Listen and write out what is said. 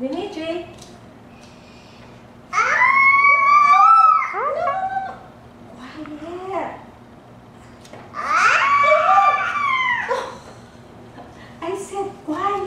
Dimitri. Ah! Ah! I said, why?